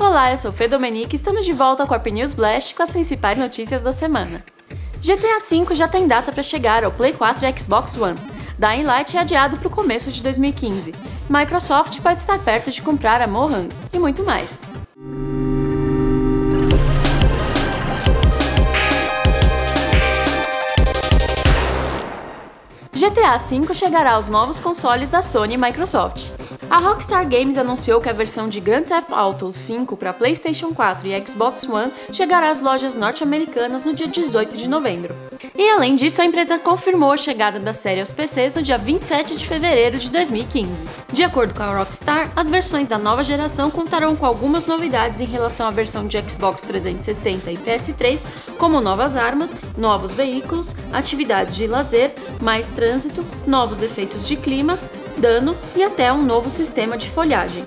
Olá, eu sou Fê Domenique e estamos de volta com a News Blast com as principais notícias da semana. GTA V já tem data para chegar ao Play 4 e Xbox One. Dying Light é adiado para o começo de 2015. Microsoft pode estar perto de comprar a Mojang e muito mais. GTA V chegará aos novos consoles da Sony e Microsoft. A Rockstar Games anunciou que a versão de Grand Theft Auto 5 para PlayStation 4 e Xbox One chegará às lojas norte-americanas no dia 18 de novembro. E além disso, a empresa confirmou a chegada da série aos PCs no dia 27 de fevereiro de 2015. De acordo com a Rockstar, as versões da nova geração contarão com algumas novidades em relação à versão de Xbox 360 e PS3, como novas armas, novos veículos, atividades de lazer, mais trânsito, novos efeitos de clima, dano e até um novo sistema de folhagem.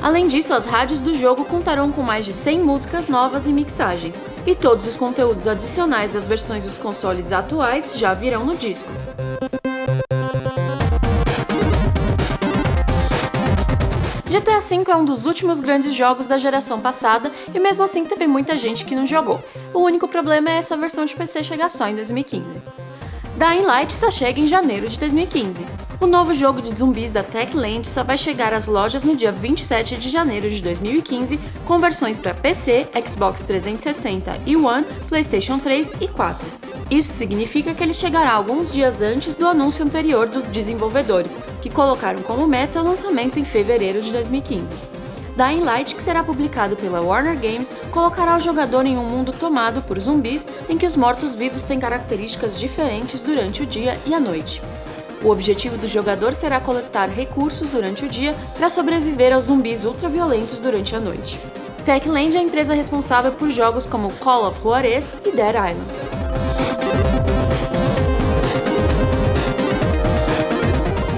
Além disso, as rádios do jogo contarão com mais de 100 músicas novas e mixagens, e todos os conteúdos adicionais das versões dos consoles atuais já virão no disco. GTA V é um dos últimos grandes jogos da geração passada e mesmo assim teve muita gente que não jogou. O único problema é essa versão de PC chegar só em 2015. Dying Light só chega em janeiro de 2015. O novo jogo de zumbis da Techland só vai chegar às lojas no dia 27 de janeiro de 2015, com versões para PC, Xbox 360 e One, PlayStation 3 e 4. Isso significa que ele chegará alguns dias antes do anúncio anterior dos desenvolvedores, que colocaram como meta o lançamento em fevereiro de 2015. Dying Light, que será publicado pela Warner Games, colocará o jogador em um mundo tomado por zumbis em que os mortos-vivos têm características diferentes durante o dia e a noite. O objetivo do jogador será coletar recursos durante o dia para sobreviver aos zumbis ultraviolentos durante a noite. Techland é a empresa responsável por jogos como Call of Juarez e Dead Island.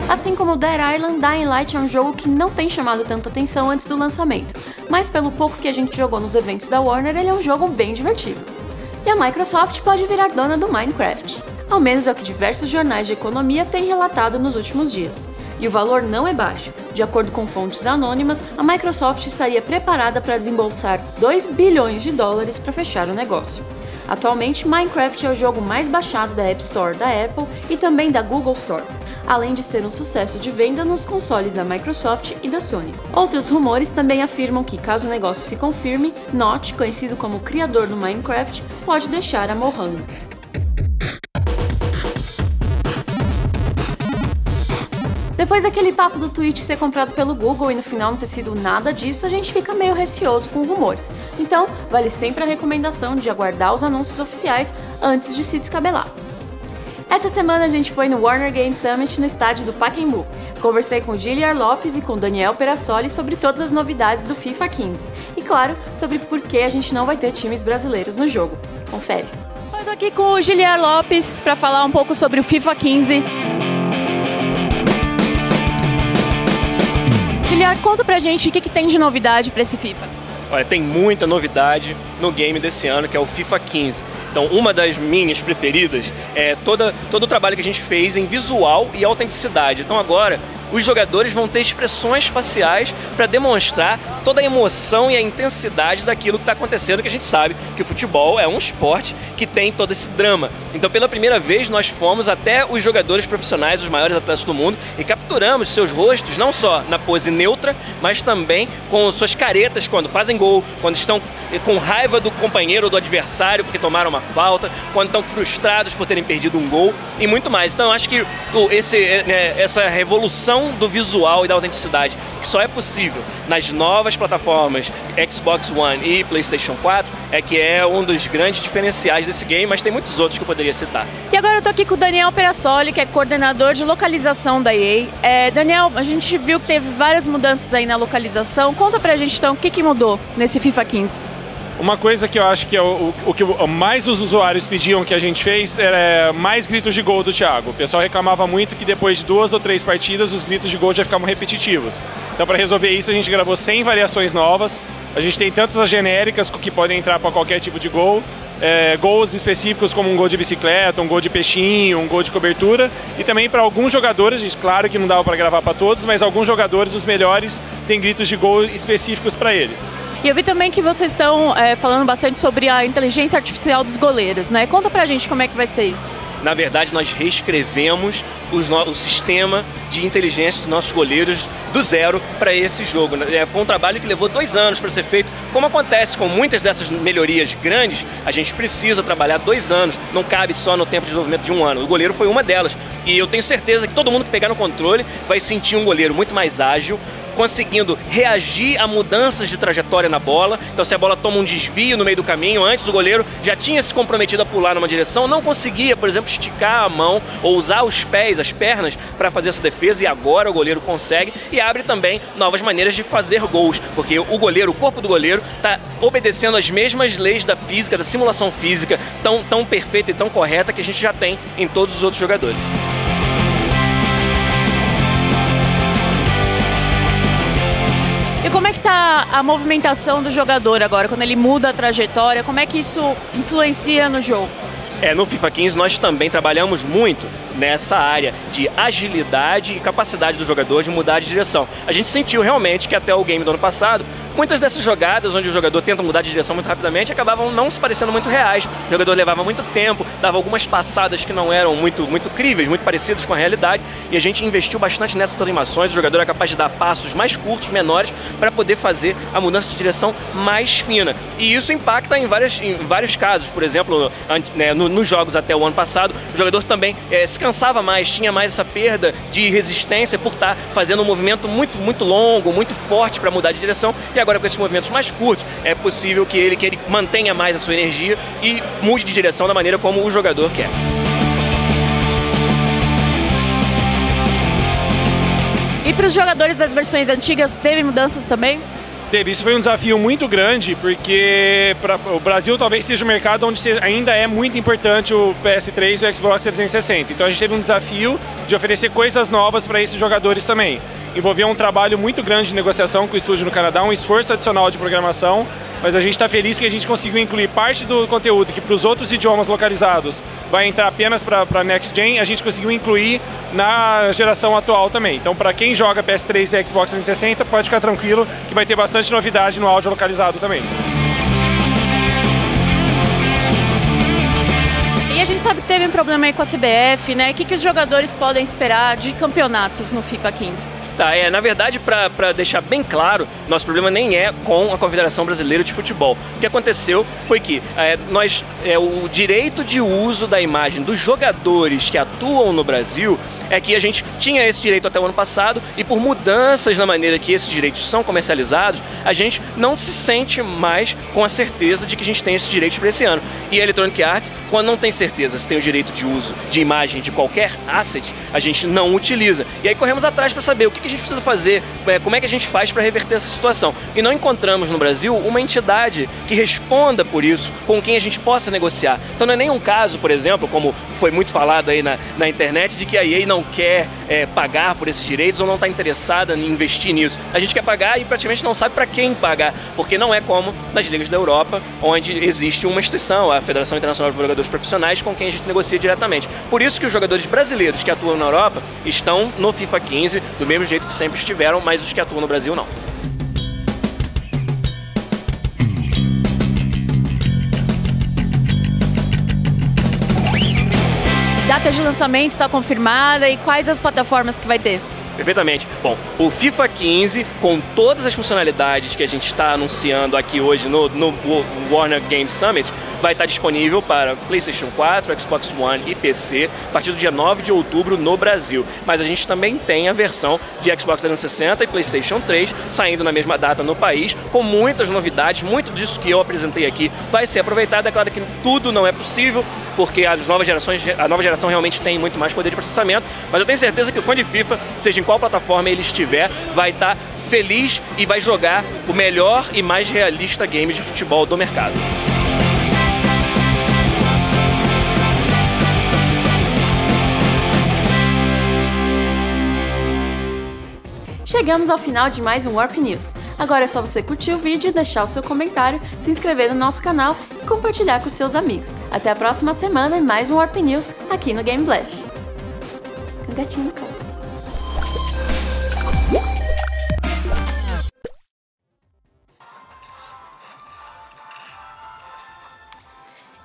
Assim como Dead Island, Dying Light é um jogo que não tem chamado tanta atenção antes do lançamento, mas pelo pouco que a gente jogou nos eventos da Warner, ele é um jogo bem divertido. E a Microsoft pode virar dona do Minecraft. Ao menos é o que diversos jornais de economia têm relatado nos últimos dias. E o valor não é baixo. De acordo com fontes anônimas, a Microsoft estaria preparada para desembolsar 2 bilhões de dólares para fechar o negócio. Atualmente, Minecraft é o jogo mais baixado da App Store da Apple e também da Google Store, além de ser um sucesso de venda nos consoles da Microsoft e da Sony. Outros rumores também afirmam que, caso o negócio se confirme, Notch, conhecido como criador do Minecraft, pode deixar a Mojang. Depois daquele papo do Twitch ser comprado pelo Google e no final não ter sido nada disso, a gente fica meio receoso com rumores. Então, vale sempre a recomendação de aguardar os anúncios oficiais antes de se descabelar. Essa semana a gente foi no Warner Game Summit no estádio do Pacaembu. Conversei com Giliar Lopes e com Daniel Perassoli sobre todas as novidades do FIFA 15 e, claro, sobre por que a gente não vai ter times brasileiros no jogo. Confere. Eu tô aqui com o Giliar Lopes para falar um pouco sobre o FIFA 15. Giliar, conta pra gente o que, que tem de novidade para esse FIFA. Olha, tem muita novidade no game desse ano, que é o FIFA 15. Então, uma das minhas preferidas é toda, todo o trabalho que a gente fez em visual e autenticidade. Então, agora, os jogadores vão ter expressões faciais para demonstrar toda a emoção e a intensidade daquilo que está acontecendo, que a gente sabe que o futebol é um esporte que tem todo esse drama. Então, pela primeira vez, nós fomos até os jogadores profissionais, os maiores atletas do mundo, e capturamos seus rostos, não só na pose neutra, mas também com suas caretas quando fazem gol, quando estão com raiva do companheiro ou do adversário porque tomaram uma falta, quando estão frustrados por terem perdido um gol e muito mais. Então, acho que esse, né, essa revolução do visual e da autenticidade, que só é possível nas novas plataformas Xbox One e PlayStation 4, é que é um dos grandes diferenciais desse game, mas tem muitos outros que eu poderia citar. E agora eu tô aqui com o Daniel Perassoli, que é coordenador de localização da EA. É, Daniel, a gente viu que teve várias mudanças aí na localização. Conta pra gente então o que, que mudou nesse FIFA 15. Uma coisa que eu acho que é o, o, que mais os usuários pediam que a gente fez era mais gritos de gol do Thiago. O pessoal reclamava muito que depois de duas ou três partidas os gritos de gol já ficavam repetitivos. Então, para resolver isso, a gente gravou 100 variações novas. A gente tem tantas as genéricas que podem entrar para qualquer tipo de gol, é, gols específicos como um gol de bicicleta, um gol de peixinho, um gol de cobertura e também para alguns jogadores, gente, claro que não dava para gravar para todos, mas alguns jogadores, os melhores, têm gritos de gol específicos para eles. E eu vi também que vocês estão é, falando bastante sobre a inteligência artificial dos goleiros, né? Conta pra gente como é que vai ser isso. Na verdade, nós reescrevemos o sistema de inteligência dos nossos goleiros do zero para esse jogo. É, foi um trabalho que levou dois anos para ser feito. Como acontece com muitas dessas melhorias grandes, a gente precisa trabalhar dois anos. Não cabe só no tempo de desenvolvimento de um ano. O goleiro foi uma delas. E eu tenho certeza que todo mundo que pegar no controle vai sentir um goleiro muito mais ágil, conseguindo reagir a mudanças de trajetória na bola. Então, se a bola toma um desvio no meio do caminho, antes o goleiro já tinha se comprometido a pular numa direção, não conseguia, por exemplo, esticar a mão ou usar os pés, as pernas, para fazer essa defesa. E agora o goleiro consegue e abre também novas maneiras de fazer gols, porque o goleiro, o corpo do goleiro, está obedecendo as mesmas leis da física, da simulação física, tão, tão perfeita e tão correta que a gente já tem em todos os outros jogadores. A movimentação do jogador agora, quando ele muda a trajetória? Como é que isso influencia no jogo? É, no FIFA 15 nós também trabalhamos muito nessa área de agilidade e capacidade do jogador de mudar de direção. A gente sentiu realmente que até o game do ano passado Muitas dessas jogadas onde o jogador tenta mudar de direção muito rapidamente acabavam não se parecendo muito reais. O jogador levava muito tempo, dava algumas passadas que não eram muito, muito críveis, muito parecidas com a realidade. E a gente investiu bastante nessas animações. O jogador é capaz de dar passos mais curtos, menores, para poder fazer a mudança de direção mais fina. E isso impacta em, várias, em vários casos. Por exemplo, né, no, nos jogos até o ano passado, o jogador também é, se cansava mais, tinha mais essa perda de resistência por estar fazendo um movimento muito, muito longo, muito forte para mudar de direção. E agora com esses movimentos mais curtos, é possível que ele, que ele mantenha mais a sua energia e mude de direção da maneira como o jogador quer. E para os jogadores das versões antigas, teve mudanças também? Teve, isso foi um desafio muito grande, porque pra, o Brasil talvez seja um mercado onde ainda é muito importante o PS3 e o Xbox 360. Então a gente teve um desafio de oferecer coisas novas para esses jogadores também envolvia um trabalho muito grande de negociação com o estúdio no Canadá, um esforço adicional de programação, mas a gente está feliz porque a gente conseguiu incluir parte do conteúdo que para os outros idiomas localizados vai entrar apenas para Next Gen, a gente conseguiu incluir na geração atual também. Então, para quem joga PS3 e Xbox 360, pode ficar tranquilo que vai ter bastante novidade no áudio localizado também. Sabe que teve um problema aí com a CBF, né? O que, que os jogadores podem esperar de campeonatos no FIFA 15? Tá, é, na verdade, para deixar bem claro, nosso problema nem é com a Confederação Brasileira de Futebol. O que aconteceu foi que é, nós, é, o direito de uso da imagem dos jogadores que atuam no Brasil é que a gente tinha esse direito até o ano passado e por mudanças na maneira que esses direitos são comercializados, a gente não se sente mais com a certeza de que a gente tem esses direitos para esse ano. E a Electronic Arts, quando não tem certeza se tem o direito de uso de imagem de qualquer asset, a gente não utiliza. E aí corremos atrás para saber o que que a gente precisa fazer, é, como é que a gente faz para reverter essa situação. E não encontramos no Brasil uma entidade que responda por isso, com quem a gente possa negociar. Então não é nenhum caso, por exemplo, como foi muito falado aí na, na internet, de que a EA não quer é, pagar por esses direitos ou não está interessada em investir nisso. A gente quer pagar e praticamente não sabe para quem pagar, porque não é como nas ligas da Europa, onde existe uma instituição, a Federação Internacional de Jogadores Profissionais, com quem a gente negocia diretamente. Por isso que os jogadores brasileiros que atuam na Europa estão no FIFA 15, do mesmo jeito jeito que sempre estiveram, mas os que atuam no Brasil não. Data de lançamento está confirmada e quais as plataformas que vai ter? Perfeitamente. Bom, o FIFA 15, com todas as funcionalidades que a gente está anunciando aqui hoje no, no Warner Games Summit, vai estar disponível para PlayStation 4, Xbox One e PC a partir do dia 9 de outubro no Brasil. Mas a gente também tem a versão de Xbox 360 e PlayStation 3 saindo na mesma data no país, com muitas novidades. Muito disso que eu apresentei aqui vai ser aproveitado. É claro que tudo não é possível, porque as novas gerações, a nova geração realmente tem muito mais poder de processamento, mas eu tenho certeza que o fã de FIFA, seja em qual plataforma ele estiver, vai estar feliz e vai jogar o melhor e mais realista game de futebol do mercado. Chegamos ao final de mais um Warp News. Agora é só você curtir o vídeo, deixar o seu comentário, se inscrever no nosso canal e compartilhar com seus amigos. Até a próxima semana e mais um Warp News aqui no Game Blast. Com gatinho.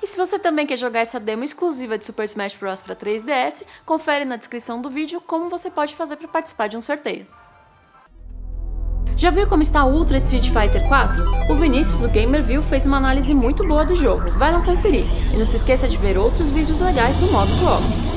E se você também quer jogar essa demo exclusiva de Super Smash Bros. para 3DS, confere na descrição do vídeo como você pode fazer para participar de um sorteio. Já viu como está o Ultra Street Fighter 4? O Vinícius do Gamerview fez uma análise muito boa do jogo, vai lá conferir. E não se esqueça de ver outros vídeos legais do modo co-op.